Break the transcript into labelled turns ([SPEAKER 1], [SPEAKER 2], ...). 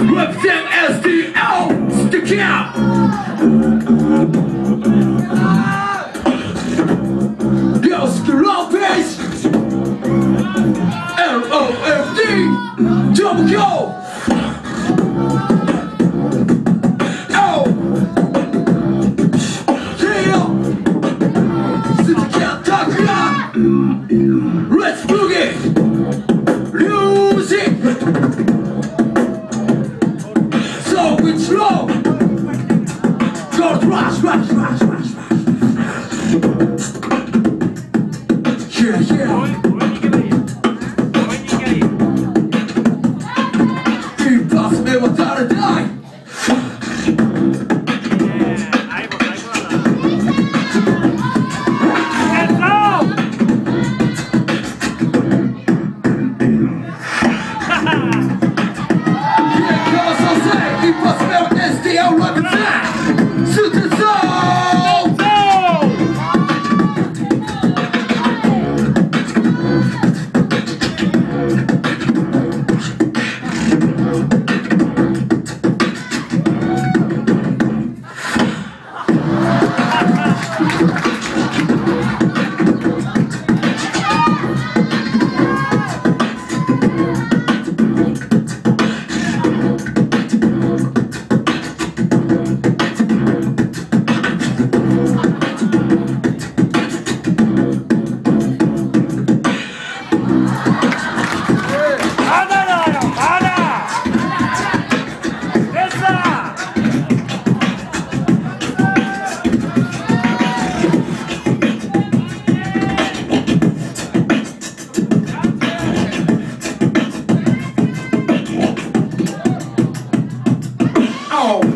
[SPEAKER 1] Represent SDL, stick out. Yo, Bass. L-O-F-D, double. Stick out, out. Happy Prosperity SDL Oh!